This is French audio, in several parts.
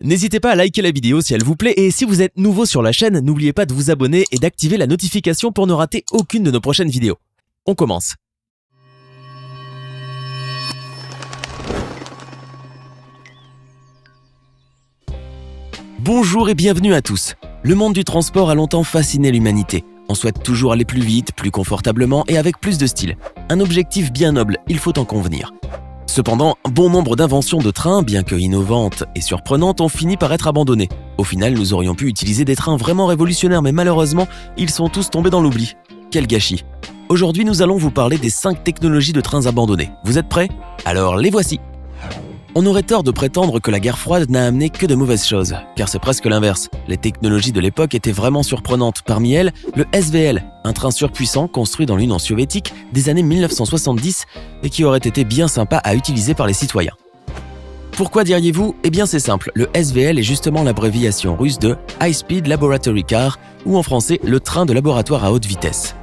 N'hésitez pas à liker la vidéo si elle vous plaît et si vous êtes nouveau sur la chaîne, n'oubliez pas de vous abonner et d'activer la notification pour ne rater aucune de nos prochaines vidéos. On commence. Bonjour et bienvenue à tous. Le monde du transport a longtemps fasciné l'humanité. On souhaite toujours aller plus vite, plus confortablement et avec plus de style. Un objectif bien noble, il faut en convenir. Cependant, bon nombre d'inventions de trains, bien que innovantes et surprenantes, ont fini par être abandonnées. Au final, nous aurions pu utiliser des trains vraiment révolutionnaires, mais malheureusement, ils sont tous tombés dans l'oubli. Quel gâchis Aujourd'hui, nous allons vous parler des 5 technologies de trains abandonnés. Vous êtes prêts? Alors les voici on aurait tort de prétendre que la guerre froide n'a amené que de mauvaises choses, car c'est presque l'inverse. Les technologies de l'époque étaient vraiment surprenantes. Parmi elles, le SVL, un train surpuissant construit dans l'Union soviétique des années 1970 et qui aurait été bien sympa à utiliser par les citoyens. Pourquoi diriez-vous? Eh bien c'est simple, le SVL est justement l'abréviation russe de High Speed Laboratory Car, ou en français le train de laboratoire à haute vitesse.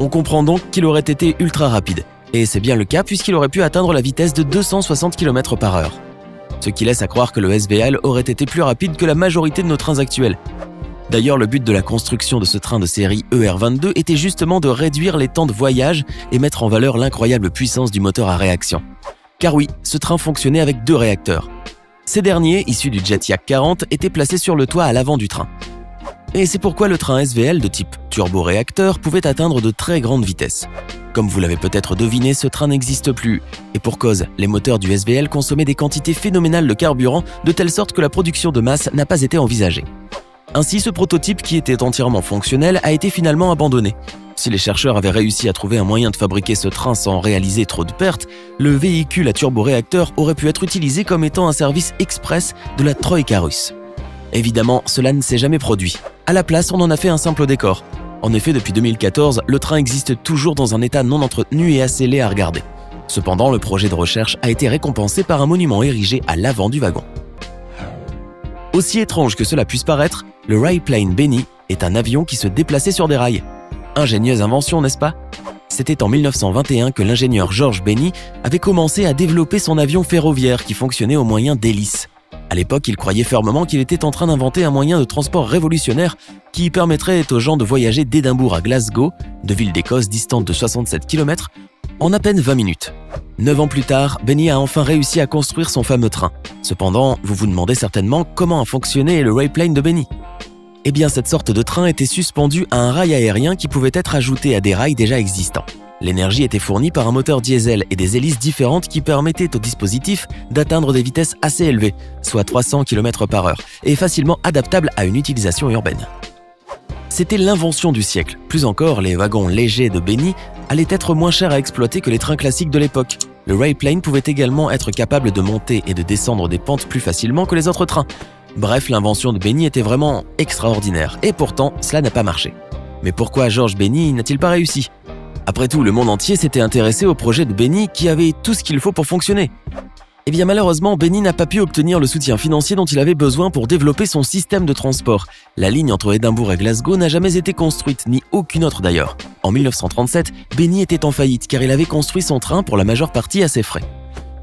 On comprend donc qu'il aurait été ultra rapide, et c'est bien le cas puisqu'il aurait pu atteindre la vitesse de 260 km par heure. Ce qui laisse à croire que le SVL aurait été plus rapide que la majorité de nos trains actuels. D'ailleurs, le but de la construction de ce train de série ER22 était justement de réduire les temps de voyage et mettre en valeur l'incroyable puissance du moteur à réaction. Car oui, ce train fonctionnait avec deux réacteurs. Ces derniers, issus du Jet Yak 40, étaient placés sur le toit à l'avant du train. Et c'est pourquoi le train SVL de type turboréacteur pouvait atteindre de très grandes vitesses. Comme vous l'avez peut-être deviné, ce train n'existe plus. Et pour cause, les moteurs du SVL consommaient des quantités phénoménales de carburant de telle sorte que la production de masse n'a pas été envisagée. Ainsi, ce prototype qui était entièrement fonctionnel a été finalement abandonné. Si les chercheurs avaient réussi à trouver un moyen de fabriquer ce train sans réaliser trop de pertes, le véhicule à turboréacteur aurait pu être utilisé comme étant un service express de la Troïka russe. Évidemment, cela ne s'est jamais produit. À la place, on en a fait un simple décor, en effet, depuis 2014, le train existe toujours dans un état non entretenu et assez laid à regarder. Cependant, le projet de recherche a été récompensé par un monument érigé à l'avant du wagon. Aussi étrange que cela puisse paraître, le Railplane Benny est un avion qui se déplaçait sur des rails. Ingénieuse invention, n'est-ce pas? C'était en 1921 que l'ingénieur George Benny avait commencé à développer son avion ferroviaire qui fonctionnait au moyen d'hélices. À l'époque, il croyait fermement qu'il était en train d'inventer un moyen de transport révolutionnaire qui permettrait aux gens de voyager d'Édimbourg à Glasgow, de ville d'Écosse distante de 67 km, en à peine 20 minutes. Neuf ans plus tard, Benny a enfin réussi à construire son fameux train. Cependant, vous vous demandez certainement comment a fonctionné le Rayplane de Benny. Eh bien, cette sorte de train était suspendu à un rail aérien qui pouvait être ajouté à des rails déjà existants. L'énergie était fournie par un moteur diesel et des hélices différentes qui permettaient au dispositif d'atteindre des vitesses assez élevées, soit 300 km par heure, et facilement adaptables à une utilisation urbaine. C'était l'invention du siècle. Plus encore, les wagons légers de Benny allaient être moins chers à exploiter que les trains classiques de l'époque. Le Rayplane pouvait également être capable de monter et de descendre des pentes plus facilement que les autres trains. Bref, l'invention de Benny était vraiment extraordinaire, et pourtant, cela n'a pas marché. Mais pourquoi George Benny n'a-t-il pas réussi? Après tout, le monde entier s'était intéressé au projet de Benny qui avait tout ce qu'il faut pour fonctionner. Eh bien malheureusement, Benny n'a pas pu obtenir le soutien financier dont il avait besoin pour développer son système de transport. La ligne entre Édimbourg et Glasgow n'a jamais été construite, ni aucune autre d'ailleurs. En 1937, Benny était en faillite car il avait construit son train pour la majeure partie à ses frais.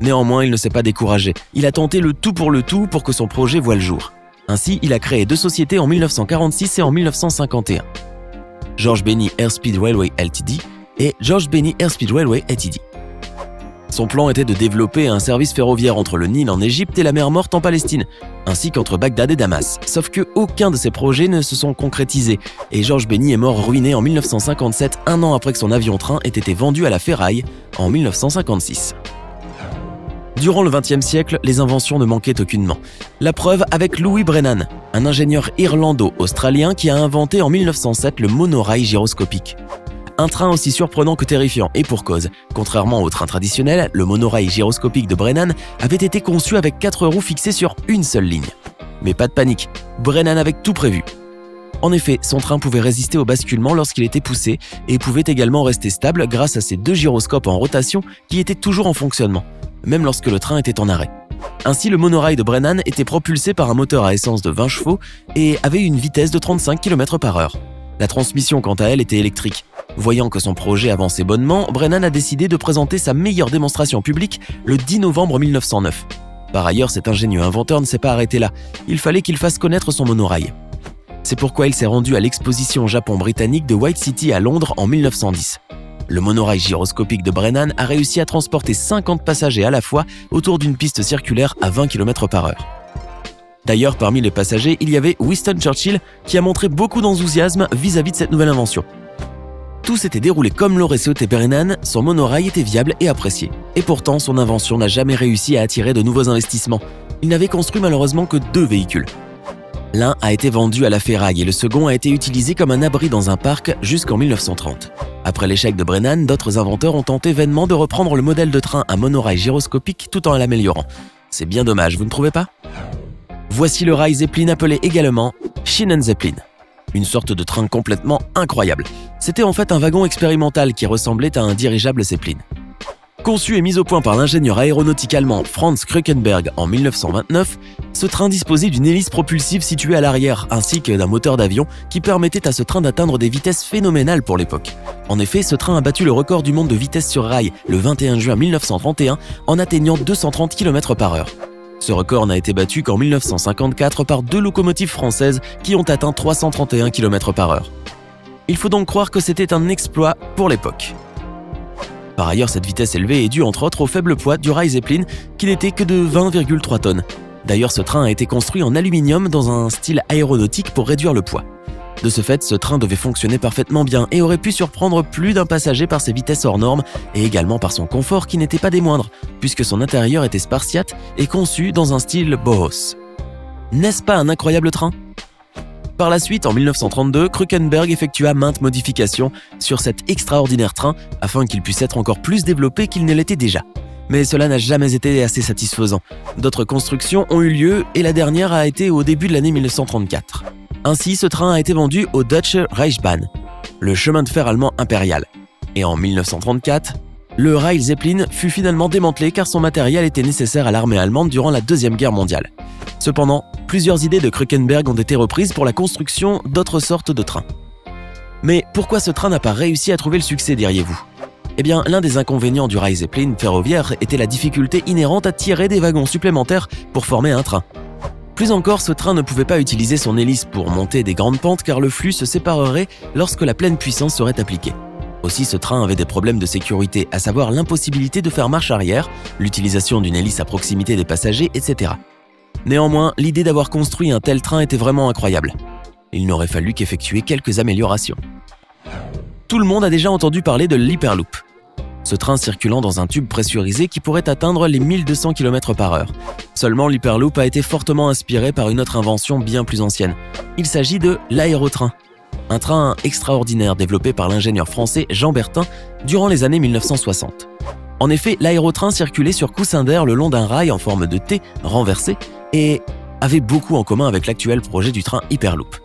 Néanmoins, il ne s'est pas découragé. Il a tenté le tout pour le tout pour que son projet voie le jour. Ainsi, il a créé deux sociétés en 1946 et en 1951. George Benny Airspeed Railway Ltd et George Benny Airspeed Railway Ltd. Son plan était de développer un service ferroviaire entre le Nil en Égypte et la mer Morte en Palestine, ainsi qu'entre Bagdad et Damas. Sauf que aucun de ces projets ne se sont concrétisés, et George Benny est mort ruiné en 1957, un an après que son avion-train ait été vendu à la ferraille en 1956. Durant le XXe siècle, les inventions ne manquaient aucunement. La preuve avec Louis Brennan, un ingénieur irlando-australien qui a inventé en 1907 le monorail gyroscopique. Un train aussi surprenant que terrifiant, et pour cause. Contrairement au train traditionnel, le monorail gyroscopique de Brennan avait été conçu avec quatre roues fixées sur une seule ligne. Mais pas de panique, Brennan avait tout prévu. En effet, son train pouvait résister au basculement lorsqu'il était poussé et pouvait également rester stable grâce à ses deux gyroscopes en rotation qui étaient toujours en fonctionnement, même lorsque le train était en arrêt. Ainsi, le monorail de Brennan était propulsé par un moteur à essence de 20 chevaux et avait une vitesse de 35 km par heure. La transmission, quant à elle, était électrique. Voyant que son projet avançait bonnement, Brennan a décidé de présenter sa meilleure démonstration publique le 10 novembre 1909. Par ailleurs, cet ingénieux inventeur ne s'est pas arrêté là, il fallait qu'il fasse connaître son monorail. C'est pourquoi il s'est rendu à l'exposition au Japon britannique de White City à Londres en 1910. Le monorail gyroscopique de Brennan a réussi à transporter 50 passagers à la fois autour d'une piste circulaire à 20 km par heure. D'ailleurs, parmi les passagers, il y avait Winston Churchill qui a montré beaucoup d'enthousiasme vis-à-vis de cette nouvelle invention. Tout s'était déroulé comme l'aurait souhaité Brennan, son monorail était viable et apprécié. Et pourtant, son invention n'a jamais réussi à attirer de nouveaux investissements. Il n'avait construit malheureusement que deux véhicules. L'un a été vendu à la ferraille et le second a été utilisé comme un abri dans un parc jusqu'en 1930. Après l'échec de Brennan, d'autres inventeurs ont tenté vainement de reprendre le modèle de train à monorail gyroscopique tout en l'améliorant. C'est bien dommage, vous ne trouvez pas? Voici le rail Zeppelin appelé également Schienen Zeppelin. Une sorte de train complètement incroyable. C'était en fait un wagon expérimental qui ressemblait à un dirigeable Zeppelin. Conçu et mis au point par l'ingénieur aéronautique allemand Franz Krukenberg en 1929, ce train disposait d'une hélice propulsive située à l'arrière ainsi que d'un moteur d'avion qui permettait à ce train d'atteindre des vitesses phénoménales pour l'époque. En effet, ce train a battu le record du monde de vitesse sur rail le 21 juin 1931 en atteignant 230 km par heure. Ce record n'a été battu qu'en 1954 par deux locomotives françaises qui ont atteint 331 km par heure. Il faut donc croire que c'était un exploit pour l'époque. Par ailleurs, cette vitesse élevée est due entre autres au faible poids du rail Zeppelin qui n'était que de 20,3 tonnes. D'ailleurs, ce train a été construit en aluminium dans un style aéronautique pour réduire le poids. De ce fait, ce train devait fonctionner parfaitement bien et aurait pu surprendre plus d'un passager par ses vitesses hors normes et également par son confort qui n'était pas des moindres, puisque son intérieur était spartiate et conçu dans un style bohos. N'est-ce pas un incroyable train? Par la suite, en 1932, Krukenberg effectua maintes modifications sur cet extraordinaire train afin qu'il puisse être encore plus développé qu'il ne l'était déjà. Mais cela n'a jamais été assez satisfaisant. D'autres constructions ont eu lieu et la dernière a été au début de l'année 1934. Ainsi, ce train a été vendu au Deutsche Reichsbahn, le chemin de fer allemand impérial. Et en 1934, le Rail Zeppelin fut finalement démantelé car son matériel était nécessaire à l'armée allemande durant la Deuxième Guerre mondiale. Cependant, plusieurs idées de Krukenberg ont été reprises pour la construction d'autres sortes de trains. Mais pourquoi ce train n'a pas réussi à trouver le succès, diriez-vous? Eh bien, l'un des inconvénients du rail Zeppelin ferroviaire était la difficulté inhérente à tirer des wagons supplémentaires pour former un train. Plus encore, ce train ne pouvait pas utiliser son hélice pour monter des grandes pentes car le flux se séparerait lorsque la pleine puissance serait appliquée. Aussi, ce train avait des problèmes de sécurité, à savoir l'impossibilité de faire marche arrière, l'utilisation d'une hélice à proximité des passagers, etc. Néanmoins, l'idée d'avoir construit un tel train était vraiment incroyable. Il n'aurait fallu qu'effectuer quelques améliorations. Tout le monde a déjà entendu parler de l'Hyperloop. Ce train circulant dans un tube pressurisé qui pourrait atteindre les 1200 km par heure. Seulement, l'Hyperloop a été fortement inspiré par une autre invention bien plus ancienne. Il s'agit de l'aérotrain. Un train extraordinaire développé par l'ingénieur français Jean Bertin durant les années 1960. En effet, l'aérotrain circulait sur coussin d'air le long d'un rail en forme de T renversé et avait beaucoup en commun avec l'actuel projet du train Hyperloop.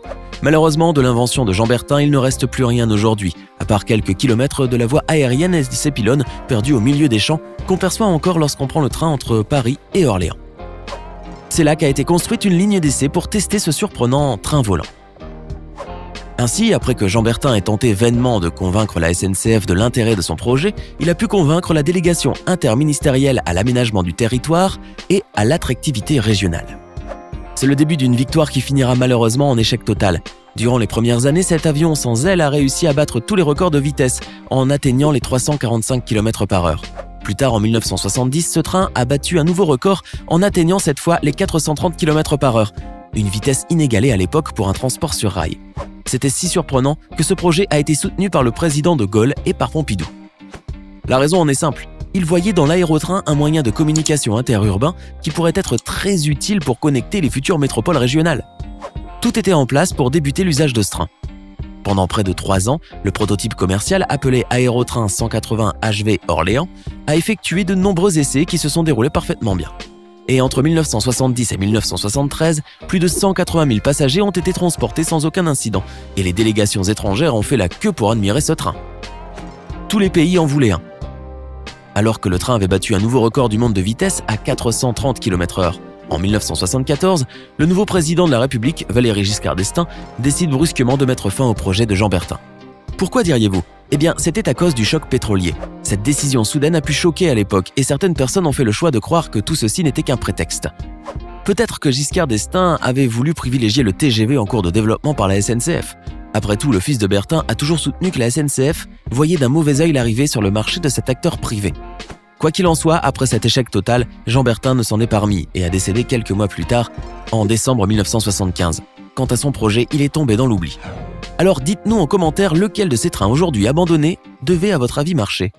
Malheureusement, de l'invention de Jean Bertin, il ne reste plus rien aujourd'hui, à part quelques kilomètres de la voie aérienne et ses pylônes perdus au milieu des champs qu'on perçoit encore lorsqu'on prend le train entre Paris et Orléans. C'est là qu'a été construite une ligne d'essai pour tester ce surprenant train volant. Ainsi, après que Jean Bertin ait tenté vainement de convaincre la SNCF de l'intérêt de son projet, il a pu convaincre la délégation interministérielle à l'aménagement du territoire et à l'attractivité régionale. C'est le début d'une victoire qui finira malheureusement en échec total. Durant les premières années, cet avion sans aile a réussi à battre tous les records de vitesse en atteignant les 345 km par heure. Plus tard, en 1970, ce train a battu un nouveau record en atteignant cette fois les 430 km par heure, une vitesse inégalée à l'époque pour un transport sur rail. C'était si surprenant que ce projet a été soutenu par le président de Gaulle et par Pompidou. La raison en est simple. Il voyait dans l'aérotrain un moyen de communication interurbain qui pourrait être très utile pour connecter les futures métropoles régionales. Tout était en place pour débuter l'usage de ce train. Pendant près de trois ans, le prototype commercial appelé Aérotrain 180 HV Orléans a effectué de nombreux essais qui se sont déroulés parfaitement bien. Et entre 1970 et 1973, plus de 180 000 passagers ont été transportés sans aucun incident, et les délégations étrangères ont fait la queue pour admirer ce train. Tous les pays en voulaient un. Alors que le train avait battu un nouveau record du monde de vitesse à 430 km/h. En 1974, le nouveau président de la République, Valéry Giscard d'Estaing, décide brusquement de mettre fin au projet de Jean Bertin. Pourquoi diriez-vous? Eh bien, c'était à cause du choc pétrolier. Cette décision soudaine a pu choquer à l'époque et certaines personnes ont fait le choix de croire que tout ceci n'était qu'un prétexte. Peut-être que Giscard d'Estaing avait voulu privilégier le TGV en cours de développement par la SNCF. Après tout, le fils de Bertin a toujours soutenu que la SNCF voyait d'un mauvais œil l'arrivée sur le marché de cet acteur privé. Quoi qu'il en soit, après cet échec total, Jean Bertin ne s'en est pas remis et a décédé quelques mois plus tard, en décembre 1975. Quant à son projet, il est tombé dans l'oubli. Alors dites-nous en commentaire lequel de ces trains aujourd'hui abandonnés devait à votre avis marcher.